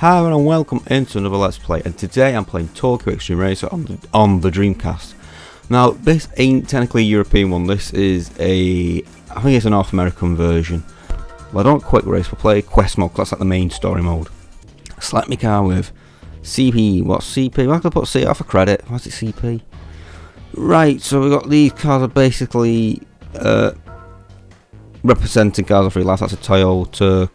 Hi and welcome into another Let's Play and today I'm playing Tokyo Xtreme Racer on the, on the Dreamcast. Now this ain't technically a European one, this is a, I think it's a North American version. Well I don't quick race, we'll play quest mode that's like the main story mode. Select my car with CP, what's CP? Why have to put C off a credit? What's it CP? Right, so we've got these cars are basically uh, representing cars of free life, that's a Toyota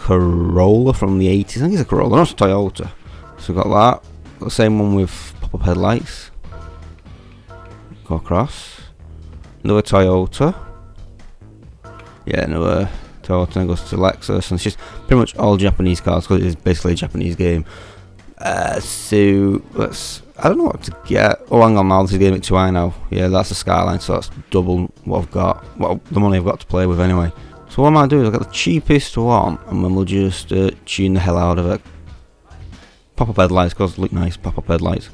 Corolla from the 80s. I think it's a Corolla, not a Toyota. So we've got that. The same one with pop-up headlights. Go across. Another Toyota. Yeah, another Toyota. And goes to Lexus. And it's just pretty much all Japanese cars because it is basically a Japanese game. Uh, so let's. I don't know what to get. Oh, hang on, now this is Game 2 I know. Yeah, that's a Skyline, so that's double what I've got. Well, the money I've got to play with anyway. So what I might do is I'll get the cheapest one and then we'll just uh, tune the hell out of it. Pop-up headlights, because look nice, pop-up headlights.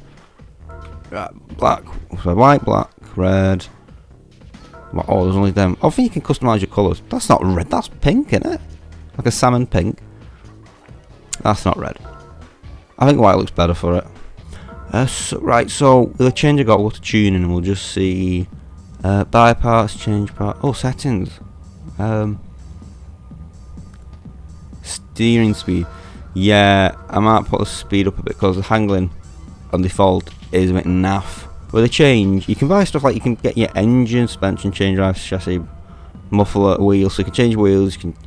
Right, black, so white, black, red. Oh, there's only them. I think you can customise your colours. That's not red, that's pink, isn't it? Like a salmon pink. That's not red. I think white looks better for it. Uh, so, right, so the change I got, we'll go to tuning and we'll just see uh, bypass, change part. Oh, settings. Um, steering speed. Yeah, I might put the speed up a bit because the handling on default is a bit naff. With a change, you can buy stuff like you can get your engine, suspension, change drive, chassis, muffler, wheels. So you can change wheels. You can.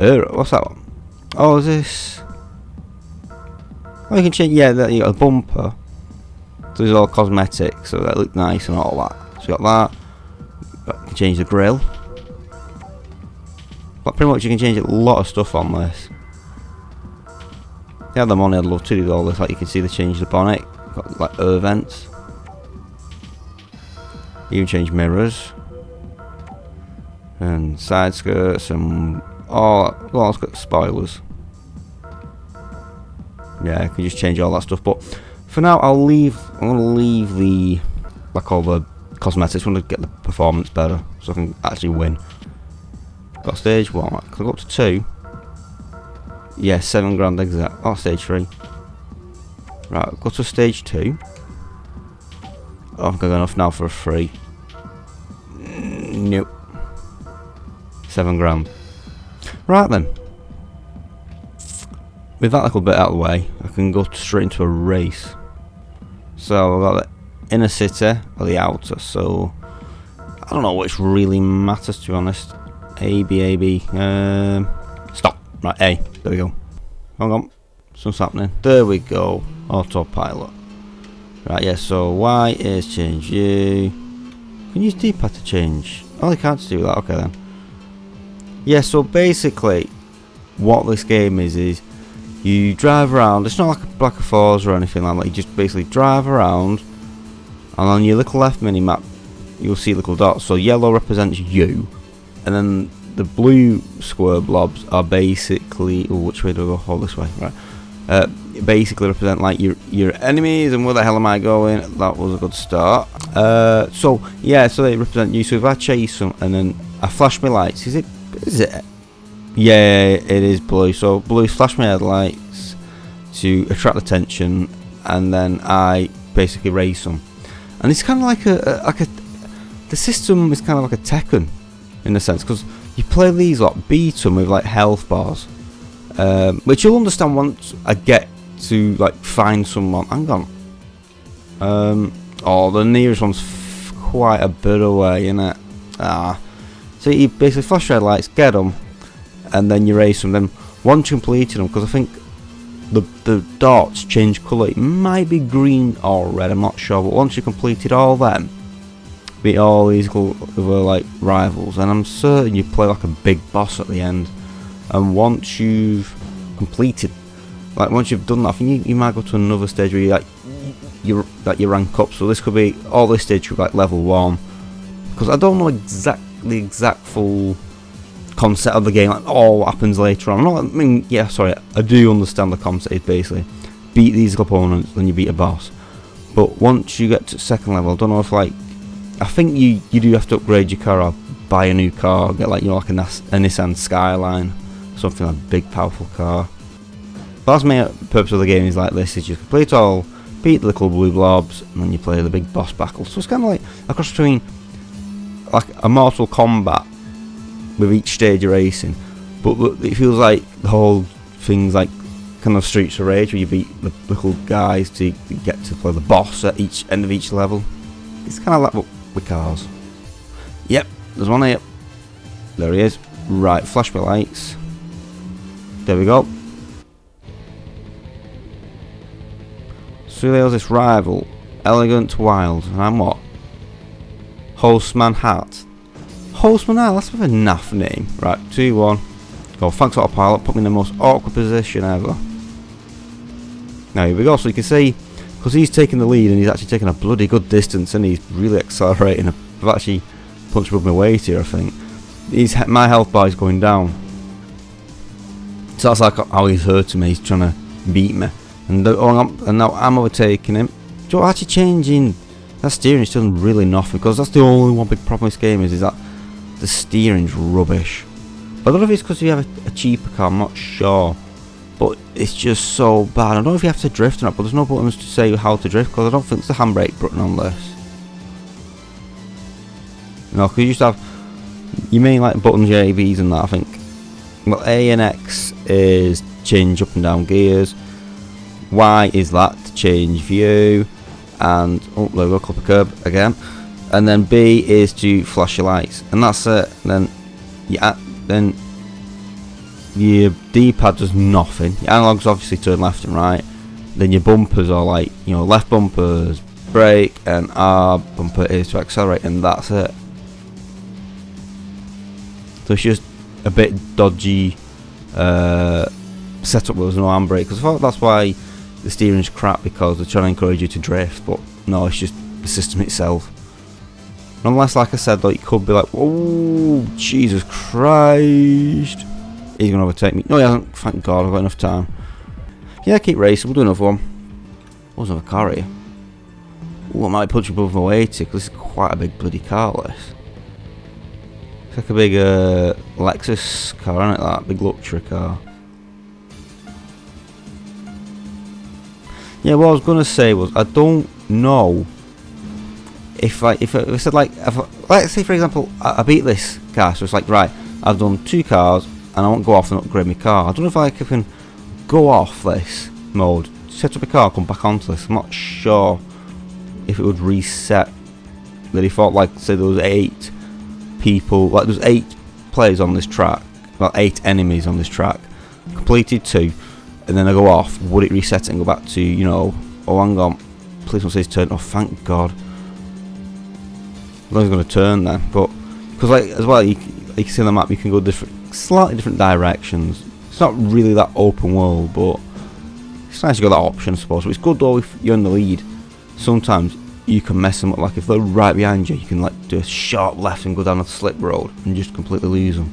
Uh, what's that one? Oh, is this? Oh, you can change. Yeah, that you got a bumper. So it's all cosmetic, so that look nice and all that. So you got that. You can change the grill. But pretty much you can change a lot of stuff on this. The money I'd love to do all this. Like you can see they changed the bonnet, got like air vents. You can change mirrors and side skirts and all. Well, it's got spoilers. Yeah, I can just change all that stuff. But for now, I'll leave. I'm gonna leave the like all the cosmetics. I want to get the performance better, so I can actually win. Got stage one. I can go up to two. Yeah, seven grand exact. Oh, stage three. Right, got to stage two. Oh, I've got enough now for a three. Nope. Seven grand. Right then. With that little bit out of the way, I can go straight into a race. So I've got the inner city or the outer, so I don't know which really matters to be honest. A, B, A, B. Um, stop. Right, A. There we go. Hang on. Something's happening. There we go. Autopilot. Right, yeah, so Y is change U. Can you use D-pad to change? Oh, I can't do that. Okay, then. Yeah, so basically, what this game is, is you drive around. It's not like a Black Forza or anything like that. You just basically drive around, and on your little left mini-map, you'll see little dots. So yellow represents you, and then the blue square blobs are basically oh, which way do I go? Oh, this way, right? Uh, basically represent like your your enemies and where the hell am I going? That was a good start. Uh, so yeah, so they represent you. So if I chase them and then I flash my lights, is it is it? Yeah, it is blue. So blue flash my headlights to attract attention, and then I basically race them. And it's kind of like a, a like a the system is kind of like a Tekken in a sense because you play these like beat them with like health bars um, which you'll understand once I get to like find someone hang on um, oh the nearest one's quite a bit away in it ah so you basically flash red lights get them and then you race them then once completed them because I think the, the dots change colour it might be green or red I'm not sure but once you've completed all them beat all these other like rivals and I'm certain you play like a big boss at the end. And once you've completed like once you've done that I think you, you might go to another stage where you like you like you rank up. So this could be all this stage could be like level 1 because I don't know exactly the exact full concept of the game like all what happens later on. Not, I mean yeah sorry I do understand the concept basically. Beat these opponents then you beat a boss. But once you get to second level I don't know if like I think you you do have to upgrade your car or buy a new car, get like you know like a, a Nissan Skyline, something like a big powerful car. The last main purpose of the game is like this: is you complete all, beat the little blue blobs, and then you play the big boss battle. So it's kind of like a cross between like a Mortal Kombat with each stage of racing, but it feels like the whole thing's like kind of Streets of Rage where you beat the little guys to get to play the boss at each end of each level. It's kind of like with cars. Yep, there's one here. There he is. Right, flash my lights. There we go. So there's this rival, Elegant Wild, and I'm what? Horseman Hat. Horseman Hat, that's with a naff name. Right, 2 1. Go, thanks autopilot, put me in the most awkward position ever. Now here we go, so you can see, because he's taking the lead and he's actually taking a bloody good distance and he's really accelerating. I've actually punched above my weight here, I think. He's, my health bar is going down. So that's like how he's hurting me, he's trying to beat me. And, the, oh, I'm, and now I'm overtaking him. So actually changing that steering is doing really nothing because that's the only one big problem with this game is, is that the steering's rubbish. But I don't know if it's because we have a, a cheaper car, I'm not sure but it's just so bad. I don't know if you have to drift or not, but there's no buttons to say how to drift because I don't think there's a handbrake button on this. No, because you to have, you mean like buttons, yeah, AVs and that, I think. Well, A and X is change up and down gears. Y is that to change view. And, oh, there we go, clip curb again. And then B is to flash your lights. And that's it. And then, yeah, then your D-pad does nothing. Your analogs obviously turn left and right. Then your bumpers are like, you know, left bumpers, brake, and R bumper is to accelerate, and that's it. So it's just a bit dodgy uh, setup with no handbrake. Because I thought that's why the steering's crap because they're trying to encourage you to drift, but no, it's just the system itself. Unless, like I said, like, it could be like, oh, Jesus Christ. He's going to overtake me. No, he hasn't. Thank God, I've got enough time. Yeah, keep racing. We'll do another one. What's another car here? Ooh, I might punch above my 80 because this is quite a big bloody car, this. It's like a big uh, Lexus car, isn't it? That big luxury car. Yeah, what I was gonna say was I don't know if I if I, if I said like if I, let's say for example I, I beat this car, so it's like right I've done two cars and I won't go off and upgrade my car. I don't know if I can go off this mode, set up a car, come back onto this. I'm not sure if it would reset the default. Like say there was eight people, like there's eight players on this track, well eight enemies on this track. Completed two, and then I go off. Would it reset and go back to you know? Oh, hang on. Please don't say it's turned off. Oh, thank God. I thought going to turn then, but because like as well, you, you can see on the map you can go different slightly different directions. It's not really that open world, but it's nice to got that option, I suppose. But it's good though if you're in the lead. Sometimes you can mess them up. Like if they're right behind you, you can like do a sharp left and go down a slip road and just completely lose them.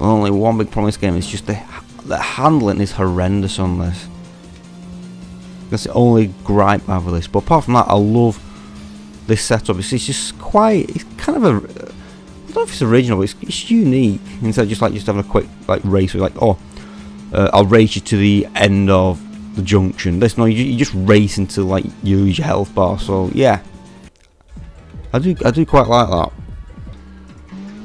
only one big problem in this game is just the the handling is horrendous on this. That's the only gripe I have with this. But apart from that, I love this setup. It's, it's just quite, it's kind of a, I don't know if it's original, but it's, it's unique. Instead of just like just having a quick like race, like oh, uh, I'll race you to the end of the junction. This no, you, you just race until like you your health bar. So yeah, I do I do quite like that.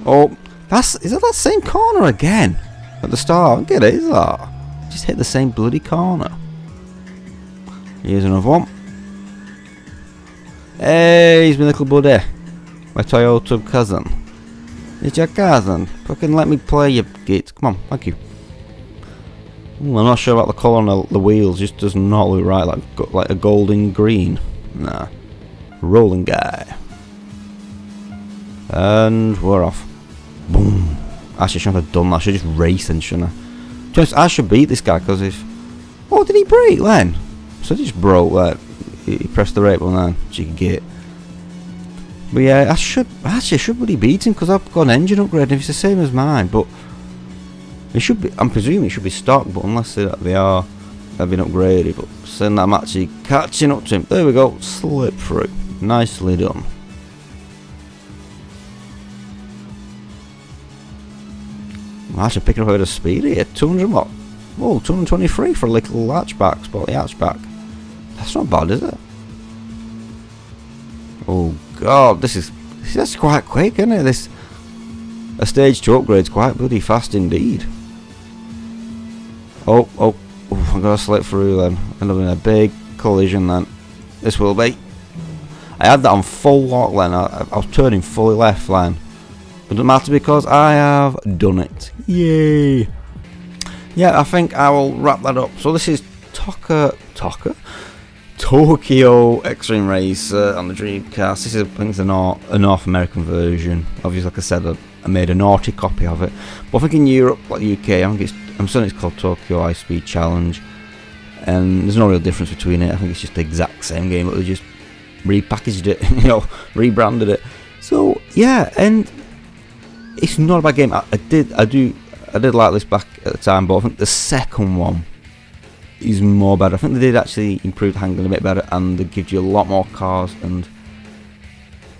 Oh, that's is that that same corner again at the start? Get it? Is that? Just hit the same bloody corner. Here's another one. Hey, he's my little buddy. My Toyota cousin. It's your cousin. Fucking let me play you git. Come on, thank you. Ooh, I'm not sure about the colour on the, the, wheels. Just does not look right. Like like a golden green. Nah. Rolling guy. And we're off. Boom. Actually, shouldn't have done that. I should just race and shouldn't I? Just, I should beat this guy because if... Oh, did he break then? So he just broke that he pressed the right one then, can get. But yeah, I should actually I should really beat him because I've got an engine upgrade and it's the same as mine. But it should be. I'm presuming it should be stock, but unless they, they are, they've been upgraded. But saying that I'm actually catching up to him. There we go, slip through, nicely done. I'm actually picking up a bit of speed here. 200 what? Oh, 223 for a little hatchback, sporty hatchback. That's not bad, is it? Oh god, this is this is quite quick, isn't it? This a stage two upgrade's quite bloody fast indeed. Oh, oh, oh I'm gonna slip through then. End up in a big collision then. This will be. I had that on full lock then. I, I was turning fully left then. But it doesn't matter because I have done it. Yay! Yeah, I think I will wrap that up. So this is Toka Toka Tokyo Xtreme Race uh, on the Dreamcast. This is a North American version. Obviously, like I said, I, I made a naughty copy of it. But I think in Europe, like the UK, I think it's I'm certain it's called Tokyo High Speed Challenge, and there's no real difference between it. I think it's just the exact same game, but they just repackaged it, you know, rebranded it. So yeah, and it's not a bad game. I, I did, I do, I did like this back at the time, but I think the second one is more better. I think they did actually improve the handling a bit better, and they give you a lot more cars. And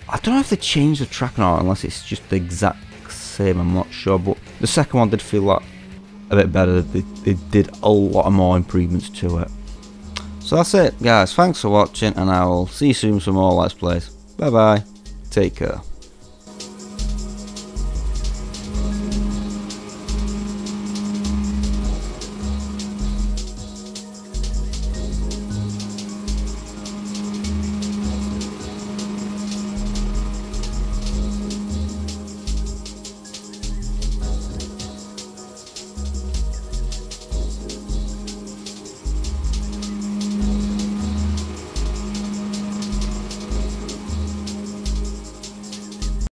I don't know if they changed the track or not, unless it's just the exact same. I'm not sure, but the second one did feel like a bit better. They, they did a lot of more improvements to it. So that's it, guys. Thanks for watching, and I will see you soon for more Let's Plays. Bye bye. Take care.